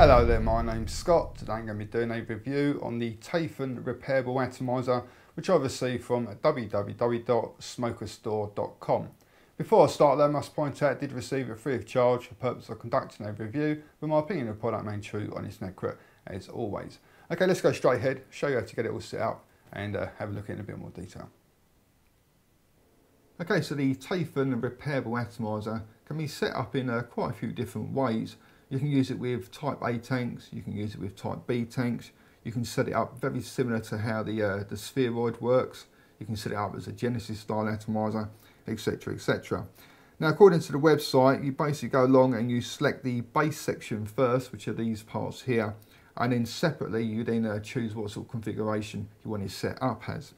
Hello there, my name's Scott. Today I'm going to be doing a review on the Taifun repairable atomizer which I received from www.smokerstore.com. Before I start though, I must point out I did receive it free of charge for the purpose of conducting a review but my opinion of the product remains true on its necret as always. Okay, let's go straight ahead, show you how to get it all set up and uh, have a look in a bit more detail. Okay, so the Taifun repairable atomizer can be set up in uh, quite a few different ways. You can use it with type A tanks, you can use it with type B tanks, you can set it up very similar to how the, uh, the spheroid works. You can set it up as a Genesis style atomizer, etc, etc. Now according to the website, you basically go along and you select the base section first, which are these parts here, and then separately you then uh, choose what sort of configuration you want it set up as.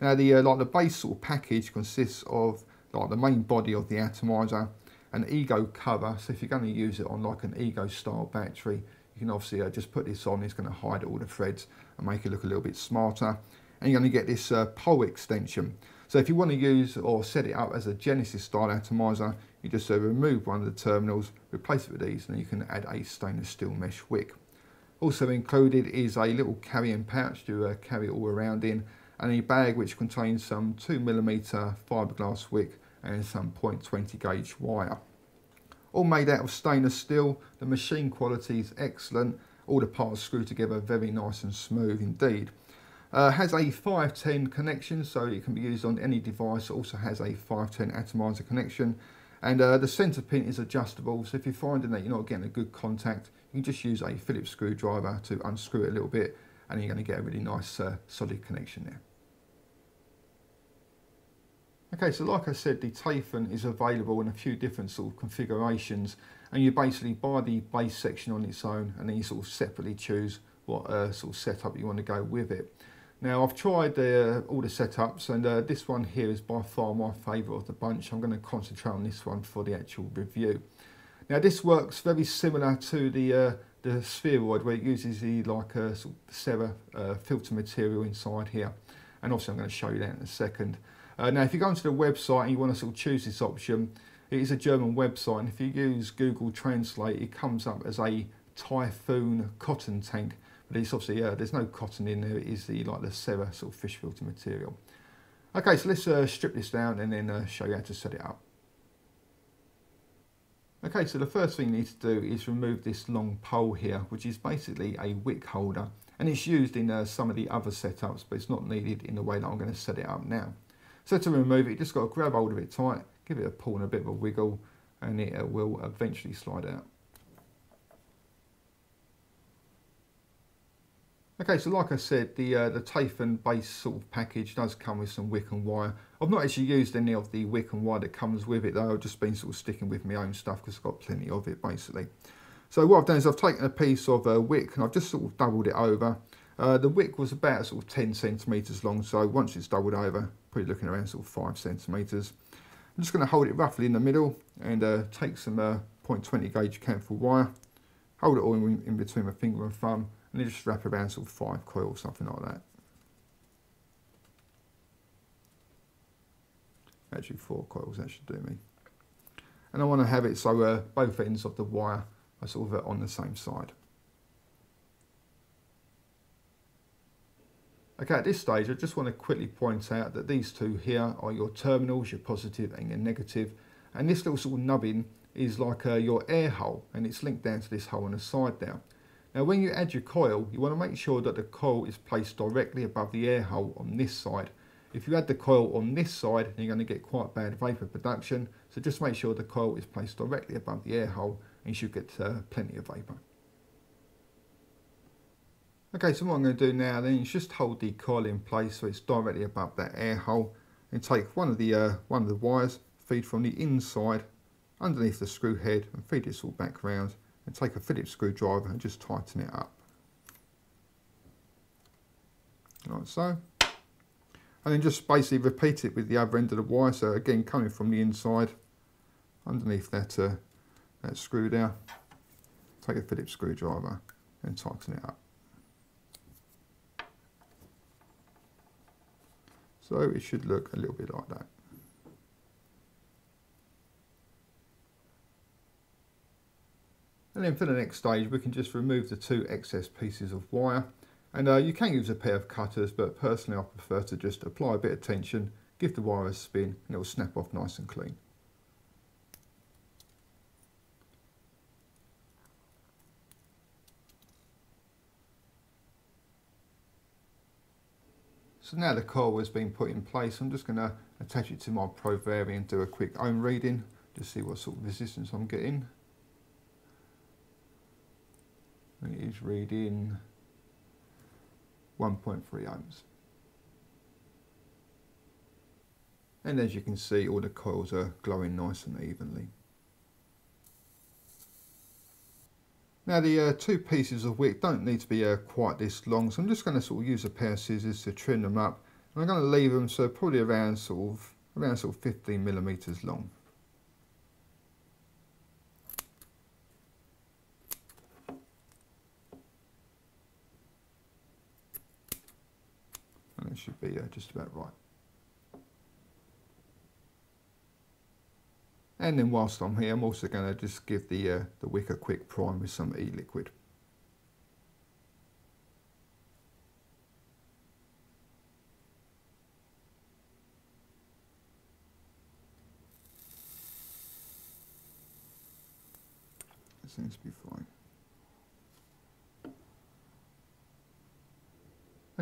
Now the uh, like the base sort of package consists of like the main body of the atomizer, an ego cover. So if you're going to use it on like an ego style battery, you can obviously uh, just put this on. It's going to hide all the threads and make it look a little bit smarter. And you're going to get this uh, pole extension. So if you want to use or set it up as a Genesis style atomizer, you just uh, remove one of the terminals, replace it with these, and you can add a stainless steel mesh wick. Also included is a little carrying pouch to uh, carry it all around in, and a bag which contains some 2mm fiberglass wick and some 0.20 gauge wire. All made out of stainless steel, the machine quality is excellent, all the parts screw together very nice and smooth indeed. Uh, has a 510 connection so it can be used on any device, also has a 510 atomizer connection and uh, the centre pin is adjustable so if you're finding that you're not getting a good contact you can just use a Phillips screwdriver to unscrew it a little bit and you're going to get a really nice uh, solid connection there. Okay, so like I said, the Taifun is available in a few different sort of configurations and you basically buy the base section on its own and then you sort of separately choose what uh, sort of setup you want to go with it. Now I've tried uh, all the setups and uh, this one here is by far my favourite of the bunch. I'm going to concentrate on this one for the actual review. Now this works very similar to the uh, the spheroid where it uses the like a uh, sort of Sera uh, filter material inside here and also I'm going to show you that in a second. Uh, now, if you go onto the website and you want to sort of choose this option, it is a German website, and if you use Google Translate, it comes up as a Typhoon cotton tank. But it's obviously, uh, there's no cotton in there, it is the like the Sera sort of fish filter material. Okay, so let's uh, strip this down and then uh, show you how to set it up. Okay, so the first thing you need to do is remove this long pole here, which is basically a wick holder. And it's used in uh, some of the other setups, but it's not needed in the way that I'm going to set it up now. So to remove it, you just got to grab hold of it tight, give it a pull and a bit of a wiggle, and it uh, will eventually slide out. Okay, so like I said, the uh, the Taifun base sort of package does come with some wick and wire. I've not actually used any of the wick and wire that comes with it though, I've just been sort of sticking with my own stuff because I've got plenty of it basically. So what I've done is I've taken a piece of uh, wick and I've just sort of doubled it over. Uh, the wick was about sort of 10 centimetres long, so once it's doubled over, probably looking around sort of five centimetres. I'm just going to hold it roughly in the middle and uh, take some uh, 0.20 gauge Kanthal wire, hold it all in, in, between my finger and thumb, and then just wrap around sort of five coils, something like that. Actually four coils, that should do me. And I want to have it so uh, both ends of the wire are sort of uh, on the same side. Okay, at this stage, I just want to quickly point out that these two here are your terminals, your positive and your negative. And this little sort of nubbin is like uh, your air hole, and it's linked down to this hole on the side there. Now, when you add your coil, you want to make sure that the coil is placed directly above the air hole on this side. If you add the coil on this side, you're going to get quite bad vapor production. So just make sure the coil is placed directly above the air hole, and you should get uh, plenty of vapor. Okay, so what I'm going to do now then is just hold the coil in place so it's directly above that air hole and take one of the uh, one of the wires, feed from the inside underneath the screw head and feed this all back around and take a Phillips screwdriver and just tighten it up. Like so. And then just basically repeat it with the other end of the wire. So again, coming from the inside, underneath that, uh, that screw there, take a Phillips screwdriver and tighten it up. So it should look a little bit like that. Then for the next stage, we can just remove the two excess pieces of wire. And uh, you can use a pair of cutters, but personally I prefer to just apply a bit of tension, give the wire a spin, and it will snap off nice and clean. So now the coil has been put in place, I'm just going to attach it to my ProVari and do a quick ohm reading, to see what sort of resistance I'm getting. It is reading 1.3 ohms. And as you can see, all the coils are glowing nice and evenly. Now the uh, two pieces of wick don't need to be uh, quite this long, so I'm just going to sort of use a pair of scissors to trim them up. And I'm going to leave them so probably around sort of around sort of 15 millimeters long. Should be uh, just about right. And then whilst I'm here, I'm also going to just give the, uh, the wick a quick prime with some e-liquid. Seems to be fine.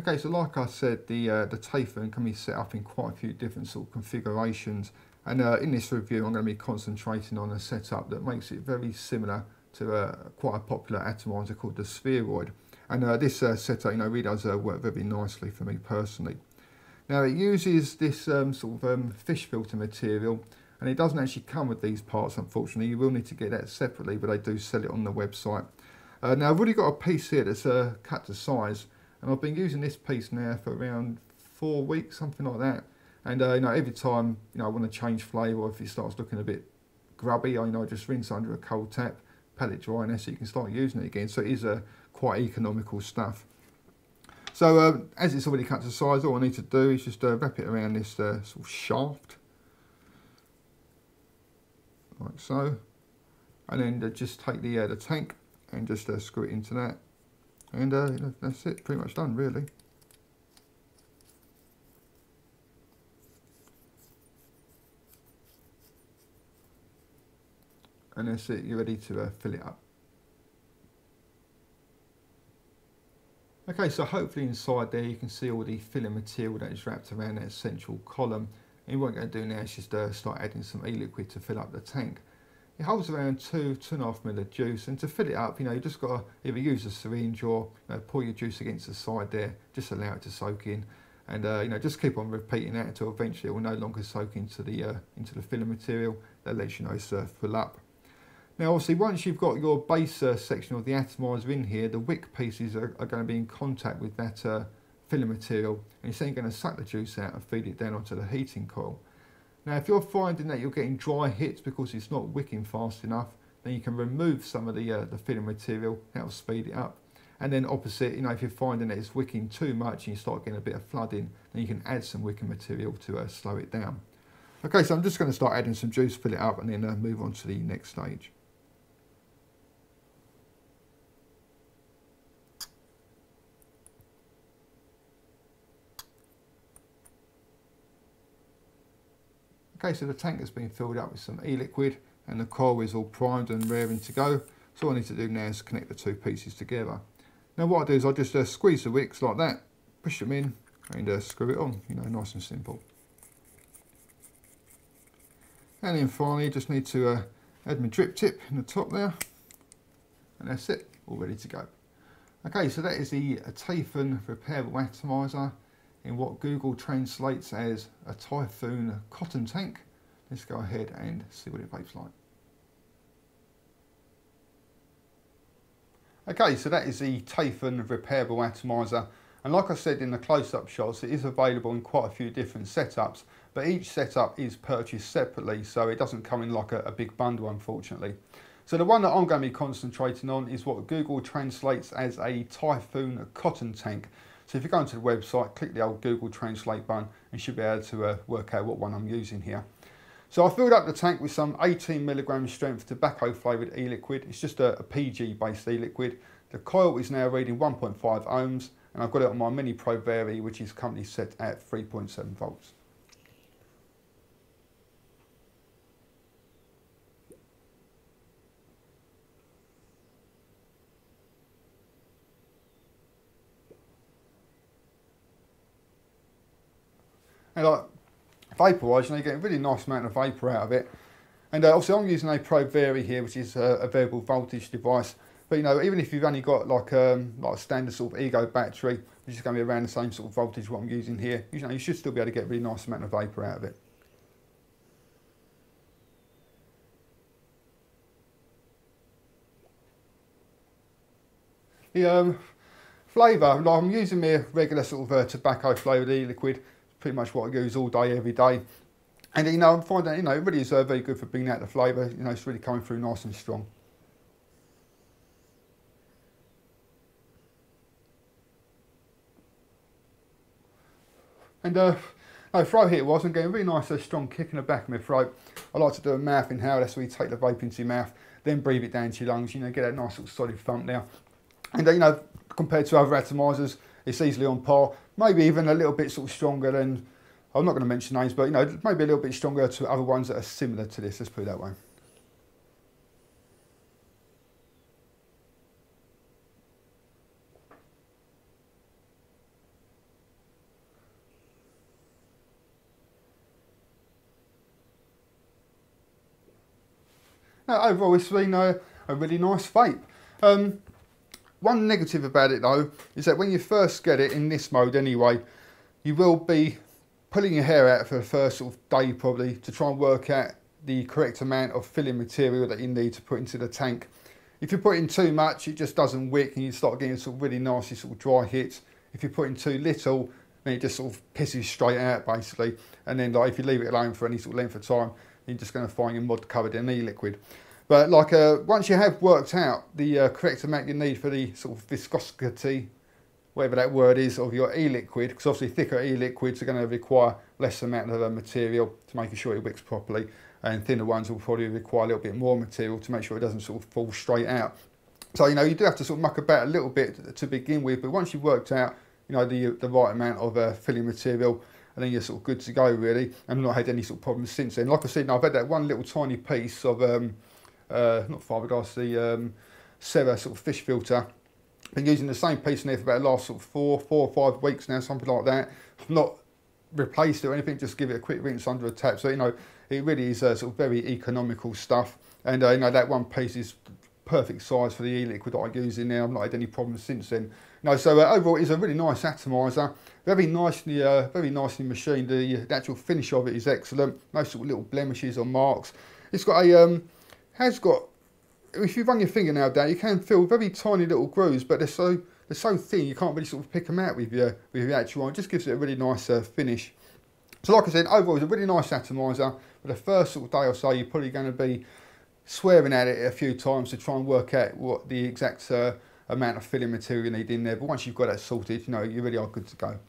Okay, so like I said, the uh, the Taifun can be set up in quite a few different sort of configurations. And uh, in this review, I'm going to be concentrating on a setup that makes it very similar to uh, quite a popular atomizer called the Spheroid. And uh, this uh, setup, you know, really does uh, work very nicely for me personally. Now, it uses this um, sort of um, fish filter material, and it doesn't actually come with these parts, unfortunately. You will need to get that separately, but they do sell it on the website. Uh, now, I've already got a piece here that's uh, cut to size, and I've been using this piece now for around four weeks, something like that. And uh, you know, every time you know I want to change flavour, if it starts looking a bit grubby, I you know I just rinse under a cold tap, pat it dry, and so you can start using it again. So it is a uh, quite economical stuff. So uh, as it's already cut to size, all I need to do is just uh, wrap it around this uh, sort of shaft, like so, and then uh, just take the the tank and just screw it into that, and that's it, pretty much done really. and that's it, you're ready to uh, fill it up. Okay, so hopefully inside there you can see all the filling material that is wrapped around that central column. And what I'm going to do now is just uh, start adding some e-liquid to fill up the tank. It holds around two, two and a half mil of juice, and to fill it up, you know, you just got to either use a syringe or you know, pour your juice against the side there, just allow it to soak in. And uh, you know, just keep on repeating that until eventually it will no longer soak into the uh, into the filling material. That lets you know it's uh, full up. Now obviously once you've got your base uh, section of the atomizer in here, the wick pieces are, are going to be in contact with that uh, filler material and it's then going to suck the juice out and feed it down onto the heating coil. Now if you're finding that you're getting dry hits because it's not wicking fast enough, then you can remove some of the, uh, the filling material, that'll speed it up. And then opposite, you know, if you're finding that it's wicking too much and you start getting a bit of flooding, then you can add some wicking material to uh, slow it down. Okay, so I'm just going to start adding some juice, fill it up, and then uh, move on to the next stage. Okay, so the tank has been filled up with some e-liquid and the coil is all primed and raring to go. So all I need to do now is connect the two pieces together. Now what I do is I just uh, squeeze the wicks like that, push them in and uh, screw it on, you know, nice and simple. And then finally just need to uh, add my drip tip in the top there and that's it, all ready to go. Okay, so that is the Taifun repairable atomizer in what Google translates as a typhoon cotton tank. Let's go ahead and see what it vapes like. Okay, so that is the Taifun repairable atomizer. And like I said in the close-up shots, it is available in quite a few different setups, but each setup is purchased separately, so it doesn't come in like a, a big bundle, unfortunately. So the one that I'm going to be concentrating on is what Google translates as a Typhoon cotton tank. So if you go onto the website, click the old Google Translate button, and you should be able to uh, work out what one I'm using here. So I filled up the tank with some 18 milligram strength tobacco flavoured e-liquid. It's just a, a PG based e-liquid. The coil is now reading 1.5 ohms and I've got it on my Mini ProVari which is currently set at 3.7 volts. Like vaporise, you know, you get a really nice amount of vapour out of it. And uh, obviously I'm using a ProVari here, which is a, a, variable voltage device. But you know, even if you've only got like um, like a standard sort of Ego battery, which is going to be around the same sort of voltage what I'm using here, you know, you should still be able to get a really nice amount of vapour out of it. The um, flavour, like I'm using my regular sort of uh, tobacco flavoured e-liquid pretty much what I use all day, every day. And you know, I'm finding you know it really is uh, very good for bringing out the flavour. You know, it's really coming through nice and strong. And uh, no, throat here was, I'm getting a really nice uh, strong kick in the back of my throat. I like to do a mouth inhale, that's where you take the vape into your mouth, then breathe it down to your lungs, you know, get that nice little solid thump now. And uh, you know, compared to other atomisers, it's easily on par. Maybe even a little bit sort of stronger than, I'm not going to mention names, but you know, maybe a little bit stronger to other ones that are similar to this, let's put it that way. Now, overall, it's been a, a really nice vape. Um, one negative about it though is that when you first get it in this mode anyway, you will be pulling your hair out for the first sort of day probably to try and work out the correct amount of filling material that you need to put into the tank. If you put in too much, it just doesn't wick and you start getting sort of really nasty sort of dry hits. If you put in too little, then it just sort of pisses straight out basically. And then like if you leave it alone for any sort of length of time, you're just going to find your mod covered in e-liquid. But like uh, once you have worked out the uh, correct amount you need for the sort of viscosity, whatever that word is, of your e-liquid, because obviously thicker e-liquids are going to require less amount of uh, material to make sure it wicks properly, and thinner ones will probably require a little bit more material to make sure it doesn't sort of fall straight out. So you know you do have to sort of muck about a little bit to begin with, but once you've worked out you know the the right amount of uh, filling material, and then you're sort of good to go really, and not had any sort of problems since then. Like I said, I've had that one little tiny piece of um, uh, not fiberglass, the um, Sera sort of fish filter. Been using the same piece in there for about the last sort of four, four or five weeks now, something like that. I've not replaced it or anything, just give it a quick rinse under a tap. So, you know, it really is uh, sort of very economical stuff. And, uh, you know, that one piece is perfect size for the e-liquid that I use in there. I've not had any problems since then. No, so uh, overall, it's a really nice atomizer. Very nicely, uh, very nicely machined. The, the, actual finish of it is excellent. No sort of little blemishes or marks. It's got a um, has got, if you run your fingernail down, you can feel very tiny little grooves, but they're so they're so thin you can't really sort of pick them out with your with your actual one. It just gives it a really nice uh, finish. So like I said, overall it's a really nice atomizer. But the first sort of day or so, you're probably going to be swearing at it a few times to try and work out what the exact uh, amount of filling material you need in there. But once you've got that sorted, you know, you really are good to go.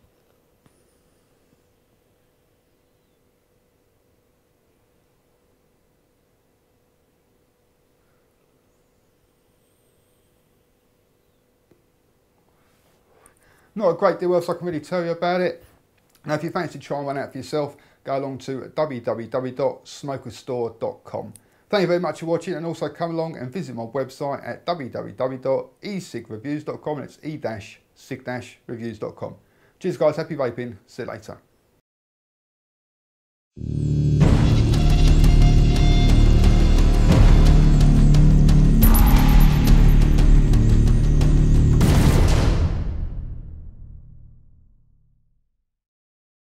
Not a great deal else I can really tell you about it. Now, if you fancy trying one out for yourself, go along to www.smokerstore.com. Thank you very much for watching and also come along and visit my website at www.esigreviews.com it's e-sig-reviews.com. Cheers guys, happy vaping, see you later.